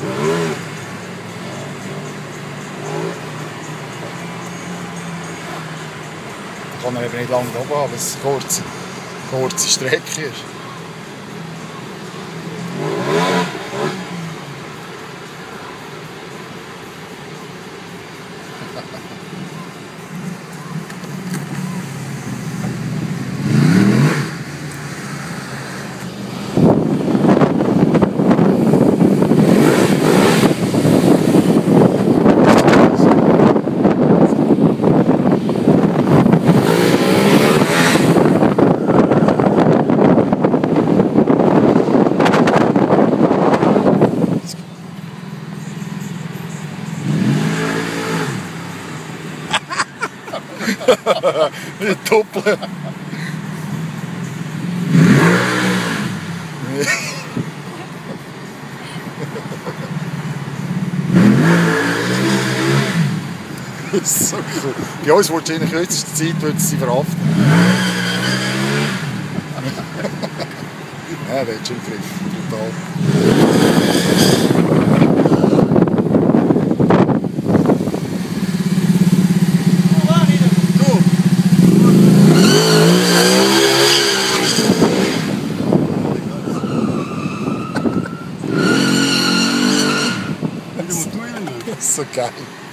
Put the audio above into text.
Da kann er eben nicht lange oben haben, weil es eine kurze, kurze Strecke ist. Nicht doppeln. Das ist so cool. Bei uns wurde in der kürzesten Zeit wird sie verhaften. ja, der schon im Griff. Brutal. So again.